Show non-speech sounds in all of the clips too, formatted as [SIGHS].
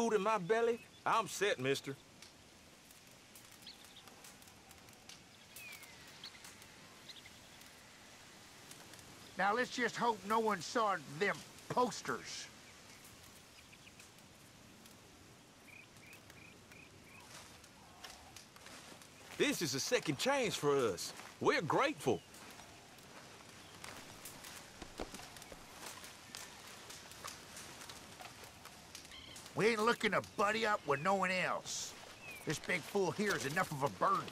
food in my belly, I'm set, mister. Now let's just hope no one saw them posters. This is a second chance for us. We're grateful. We ain't looking to buddy up with no one else. This big fool here is enough of a burden.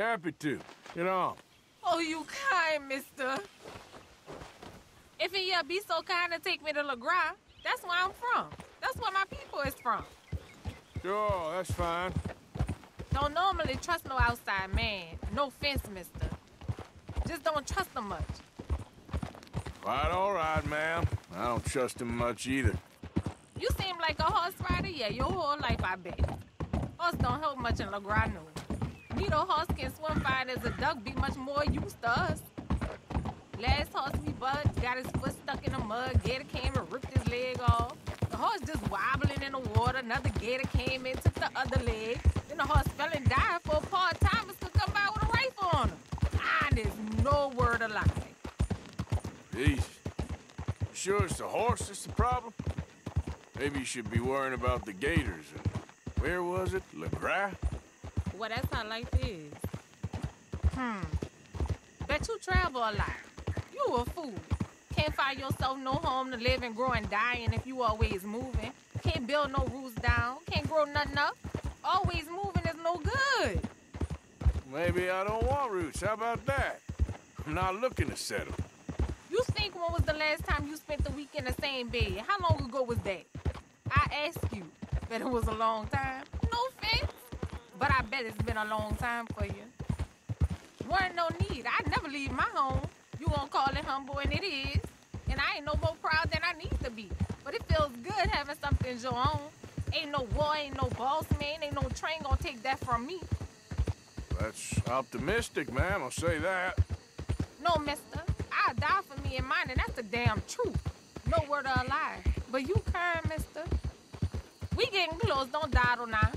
Happy to. Get on. Oh, you kind, mister. If you be so kind to take me to Lagras, that's where I'm from. That's where my people is from. Sure, that's fine. Don't normally trust no outside man. No offense, mister. Just don't trust them much. Quite all right, ma'am. I don't trust him much either. You seem like a horse rider, yeah, your whole life, I bet. Horse don't help much in Lagras, no. Neither horse can swim fine as a duck, be much more used to us. Last horse we bought got his foot stuck in the mud, gator came and ripped his leg off. The horse just wobbling in the water, another gator came in, took the other leg. Then the horse fell and died for part-timers to come by with a rifle on him. Ah, there's no word of lie. Jeez. Sure it's the horse that's the problem? Maybe you should be worrying about the gators. Where was it? Lagras? Well, that's how life is. Hmm. Bet you travel a lot. You a fool. Can't find yourself no home to live and grow and die in if you always moving. Can't build no roots down. Can't grow nothing up. Always moving is no good. Maybe I don't want roots. How about that? I'm not looking to settle. You think when was the last time you spent the week in the same bed? How long ago was that? I ask you. Bet it was a long time. But I bet it's been a long time for you. Weren't no need. I never leave my home. You gonna call it humble, and it is. And I ain't no more proud than I need to be. But it feels good having something your own. Ain't no war, ain't no boss man, ain't no train gonna take that from me. That's optimistic, ma'am. I'll say that. No, mister. I'll die for me and mine, and that's the damn truth. No word of a lie. But you kind, mister. We getting close, don't dawdle now.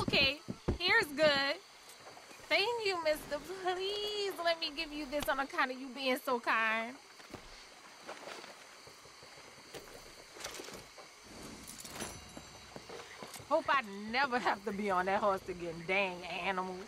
Okay, here's good. Thank you, mister, please let me give you this on account of you being so kind. Hope I never have to be on that horse again, dang animals.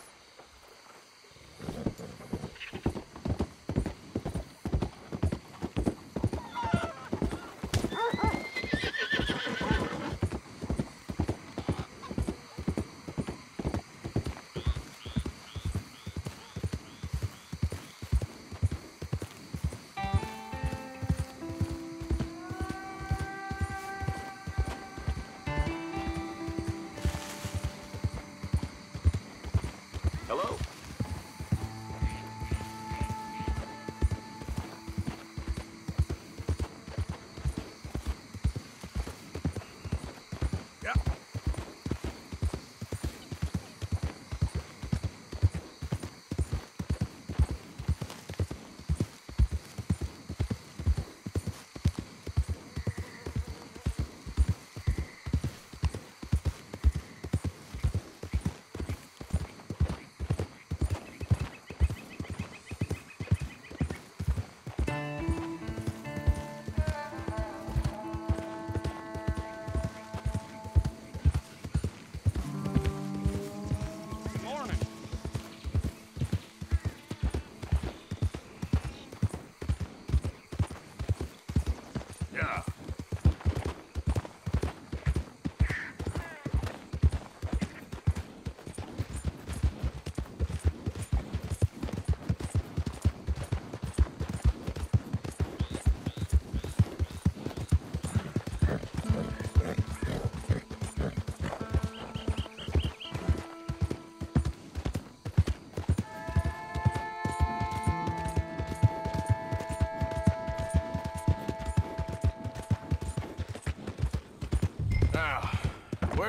Hello?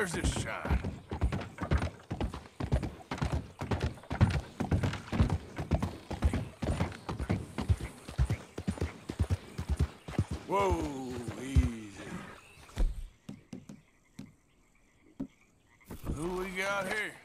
Where's this shine? Whoa, easy. Who we got here?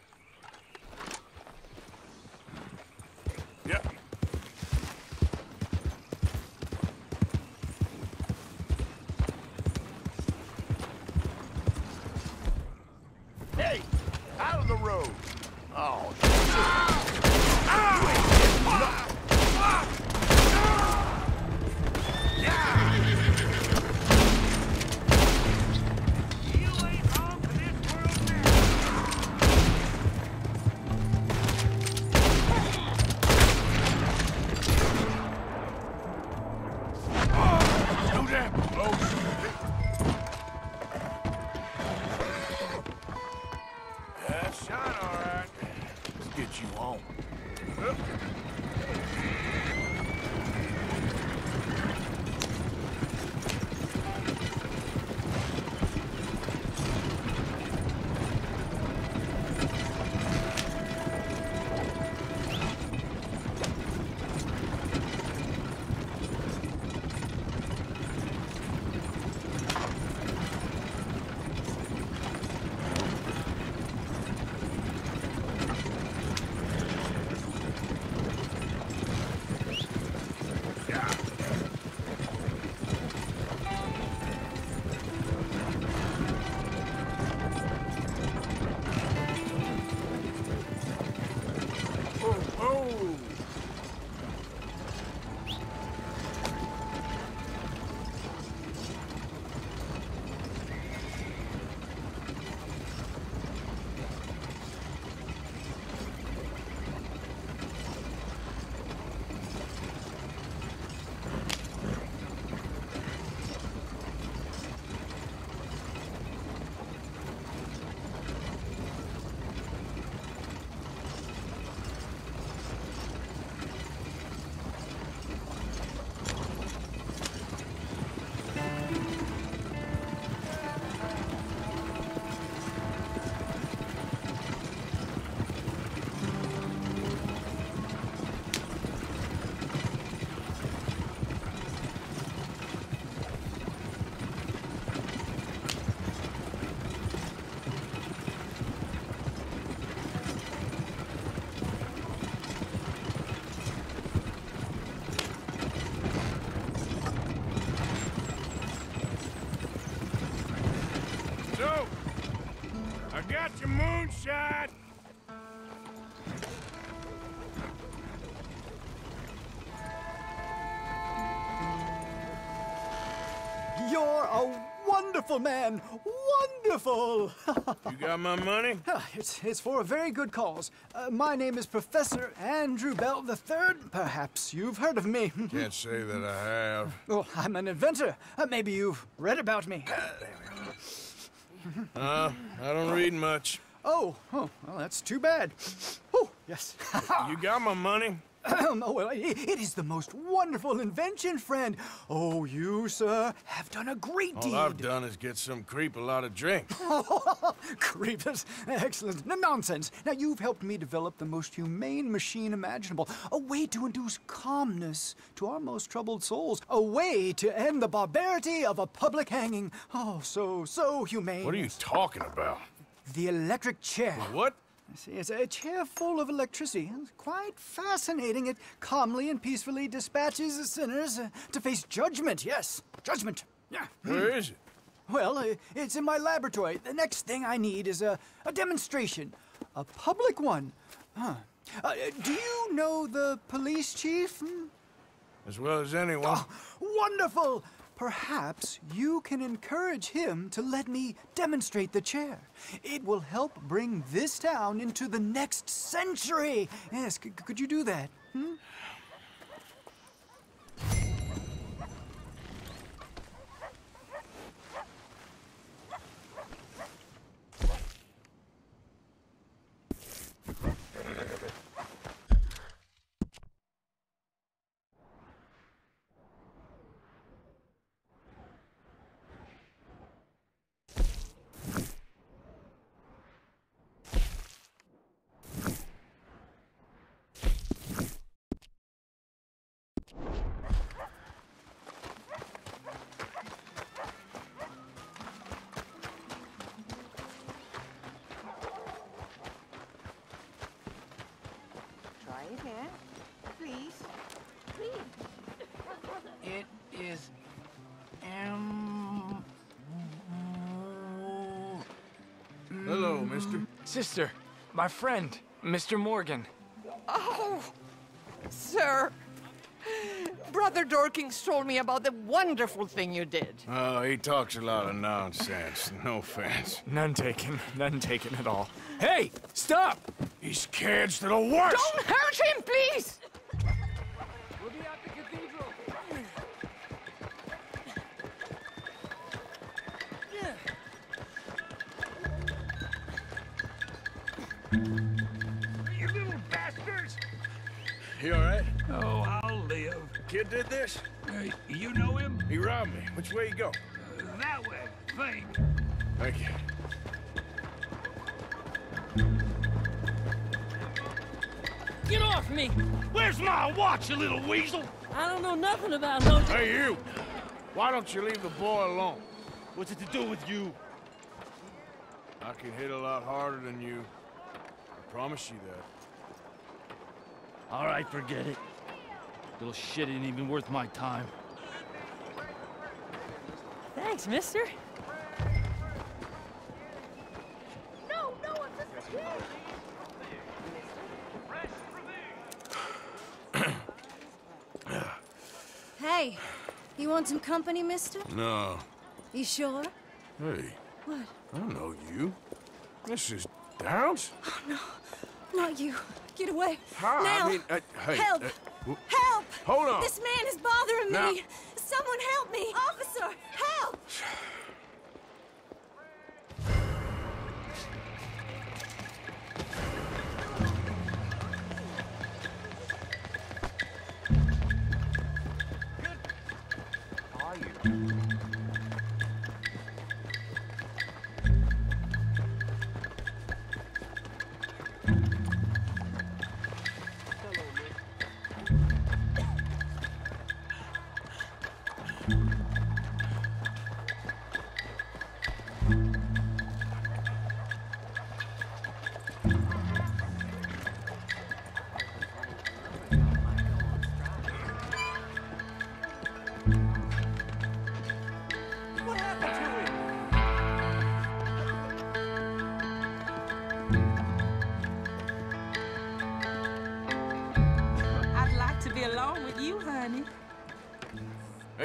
that you own. Boom! Wonderful man. Wonderful. You got my money? [LAUGHS] it's, it's for a very good cause. Uh, my name is Professor Andrew Bell III. Perhaps you've heard of me. [LAUGHS] Can't say that I have. oh, I'm an inventor. Uh, maybe you've read about me. [LAUGHS] Uh, I don't read much. Oh, oh, well, that's too bad. Oh, yes. You got my money? [CLEARS THROAT] oh, well, i it is the most wonderful invention, friend. Oh, you, sir, have done a great All deed. I've done is get some creep a lot of drink. [LAUGHS] Creepers. Excellent. No nonsense. Now, you've helped me develop the most humane machine imaginable. A way to induce calmness to our most troubled souls. A way to end the barbarity of a public hanging. Oh, so, so humane. What are you talking about? The electric chair. What? See, it's a chair full of electricity. It's quite fascinating. It calmly and peacefully dispatches the sinners uh, to face judgment. Yes, judgment. Yeah. Where is it? Well, uh, it's in my laboratory. The next thing I need is a, a demonstration, a public one. Huh. Uh, do you know the police chief? Hmm? As well as anyone. Wonderful! Perhaps you can encourage him to let me demonstrate the chair. It will help bring this town into the next century. Yes, could you do that? Hmm? Mister. [GASPS] sister, my friend, Mr. Morgan. Oh, sir. Brother Dorkins told me about the wonderful thing you did. Oh, he talks a lot of nonsense. No offense. None taken, none taken at all. Hey, stop! These kids to the worst! Don't hurt him, please! You little bastards! You all right? Oh, I'll live. Kid did this? Uh, you know him? He robbed me. Which way you go? that way, think. Thank you. Get off me! Where's my watch, you little weasel? I don't know nothing about no. Hey, you! Why don't you leave the boy alone? What's it to do with you? I can hit a lot harder than you. I promise you that. All right, forget it. Little shit ain't even worth my time. Thanks, mister. No, no, it's a Hey, you want some company, mister? No. You sure? Hey, What? I don't know you. This is Downs? Oh, Not you. Get away. How? Now. I mean, uh, hey. Help! uh, Help! Hold on. This man is bothering Now- me. Someone help me. Officer, help! [SIGHS] [SIGHS]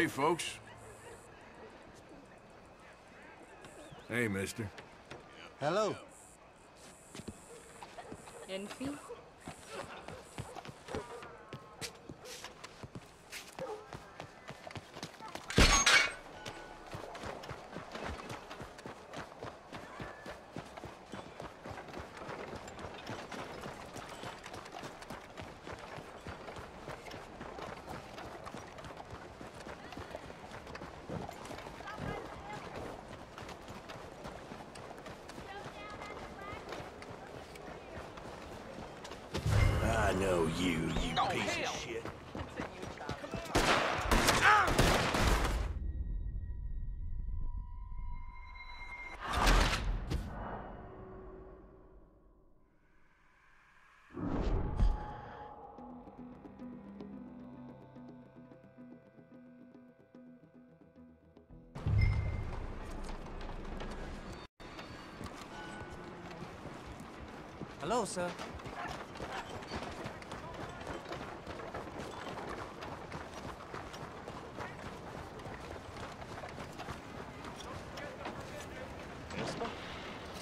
Hey, folks. Hey, mister. Hello. Enfield? Know you, you piece of shit. Hello, sir.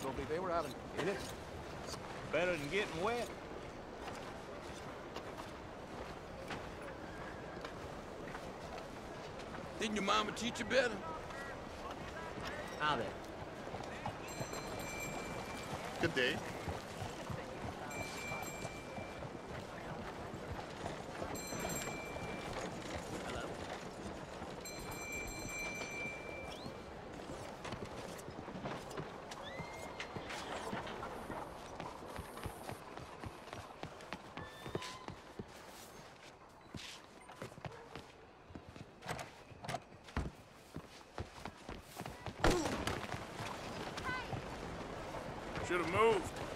Don't think they were having in it. Better than getting wet. Didn't your mama teach you better? How there? Good day. Should have moved.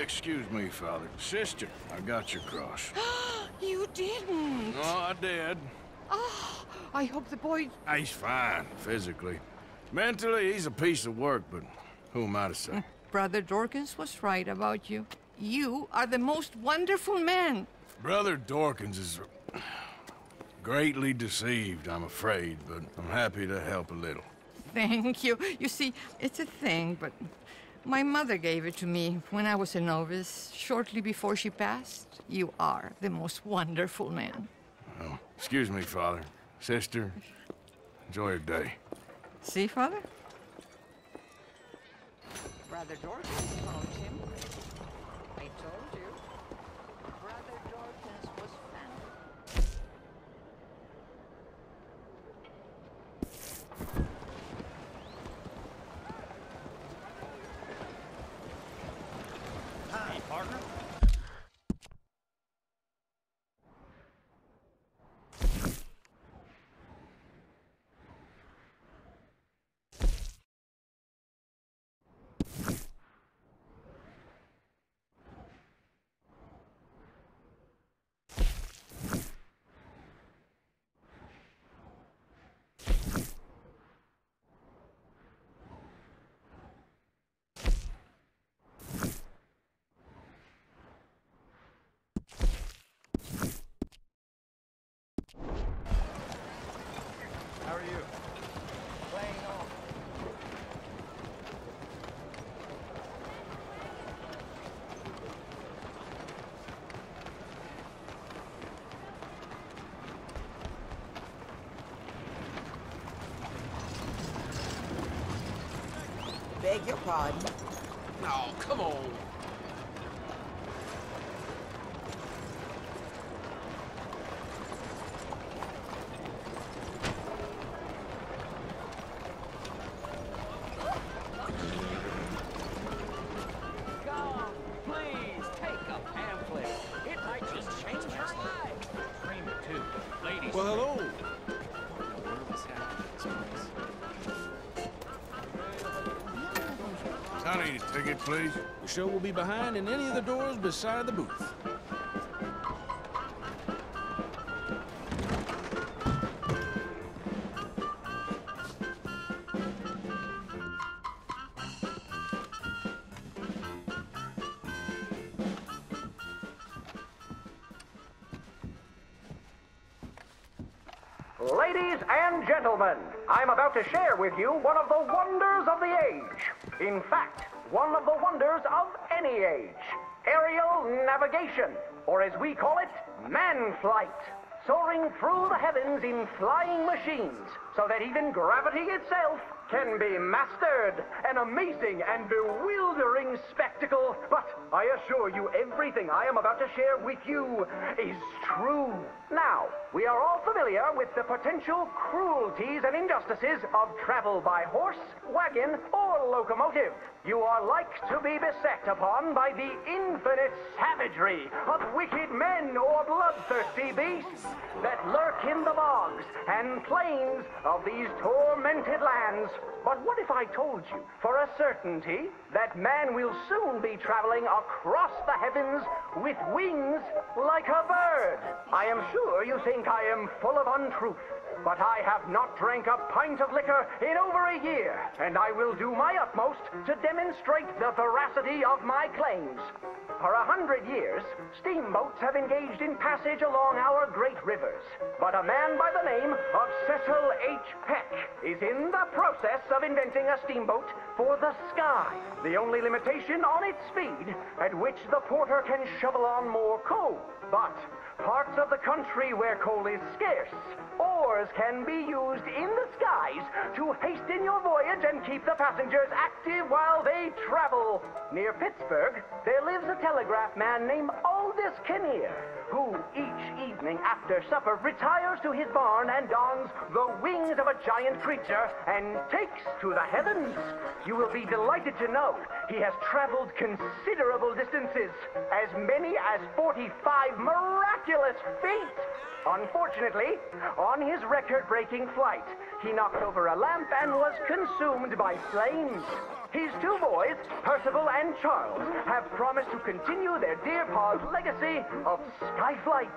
Excuse me, Father. Sister, I got your cross. [GASPS] you didn't. No, I did. Oh, I hope the boy. Ah, he's fine, physically. Mentally, he's a piece of work, but who am I to say? Mm, Brother Dorkins was right about you. You are the most wonderful man. Brother Dorkins is greatly deceived, I'm afraid, but I'm happy to help a little. Thank you. You see, it's a thing, but my mother gave it to me when I was a novice, shortly before she passed. You are the most wonderful man. Oh, excuse me, Father. Sister, enjoy your day. See, Father? Brother Dorkins found him. I told you. Brother Dorkins was found. Hi, partner. How are you? Playing on. Beg your pardon. Oh, come on. Please. The show will be behind in any of the doors beside the booth. Ladies and gentlemen, I'm about to share with you one of the wonders of the age. In fact, any age. Aerial navigation, or as we call it, man flight. Soaring through the heavens in flying machines, so that even gravity itself can be mastered. An amazing and bewildering spectacle. But I assure you, everything I am about to share with you is true. Now, we are all familiar with the potential cruelties and injustices of travel by horse, wagon, or locomotive. You are like to be beset upon by the infinite savagery of wicked men or bloodthirsty beasts that lurk in the bogs and plains of these tormented lands. But what if I told you for a certainty that man will soon be traveling across the heavens with wings like a bird? I am sure you think I am full of untruth. But I have not drank a pint of liquor in over a year, and I will do my utmost to demonstrate the veracity of my claims. For a hundred years, steamboats have engaged in passage along our great rivers. But a man by the name of Cecil H. Peck is in the process of inventing a steamboat for the sky. The only limitation on its speed at which the porter can shovel on more coal. But parts of the country where coal is scarce, oars can be used in the skies to hasten your voyage and keep the passengers active while they travel. Near Pittsburgh, there lives a telegraph man named Aldous Kinnear, who each evening after supper retires to his barn and dons the wings of a giant creature and takes to the heavens. You will be delighted to know he has traveled considerable distances, as many as 45 miraculous feet. Unfortunately, on his record-breaking flight, he knocked over a lamp and was consumed by flames. His two boys, Percival and Charles, have promised to continue their dear pa's legacy of sky skyflight.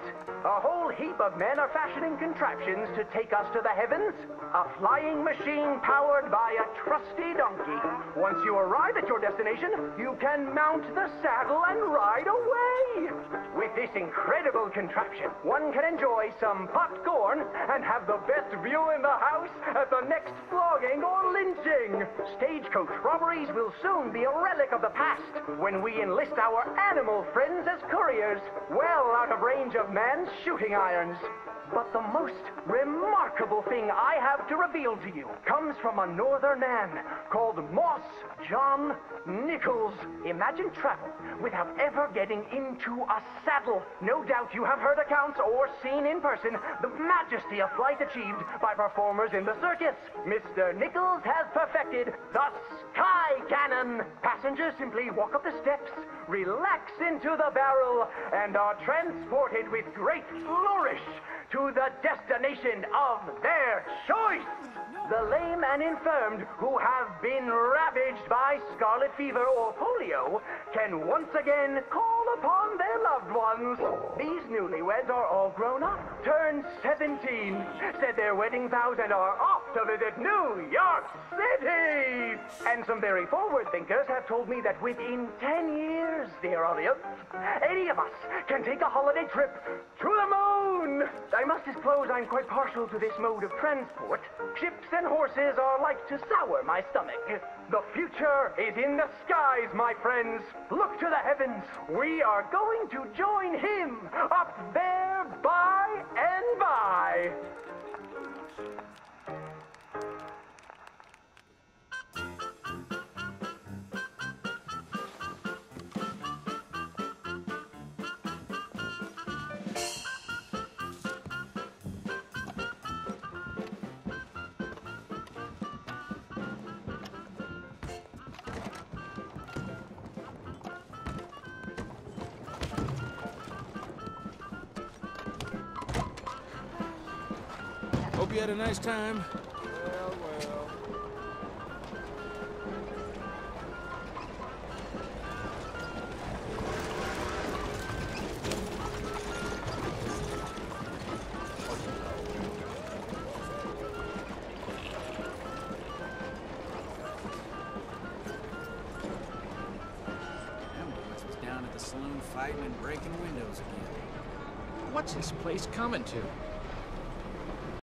A whole heap of men are fashioning contraptions to take us to the heavens. A flying machine powered by a trusty donkey. Once you arrive at your destination, you can mount the saddle and ride away. With this incredible contraption, one can enjoy some popcorn and have the best view in the house at the next flogging or lynching. Stagecoach robberies will soon be a relic of the past when we enlist our animal friends as couriers, well out of range of man's shooting irons. But the most remarkable thing I have to reveal to you comes from a northern man called Moss John Nichols. Imagine travel without ever getting into a saddle. No doubt you have heard accounts or seen in person the majesty of flight achieved by performers in the circus. Mr. Nichols has perfected the sky cannon. Passengers simply walk up the steps, relax into the barrel, and are transported with great flourish to the destination of their choice. The lame and infirmed who have been ravaged by scarlet fever or polio can once again call upon their loved ones. These newlyweds are all grown up, turned 17, said their wedding vows, and are off to visit New York City. And some very forward thinkers have told me that within 10 years, dear audience, any of us can take a holiday trip to the moon. I must disclose I'm quite partial to this mode of transport. Ships and horses are like to sour my stomach. The future is in the skies, my friends. Look to the heavens. We are going to join him up there by and by. You had a nice time.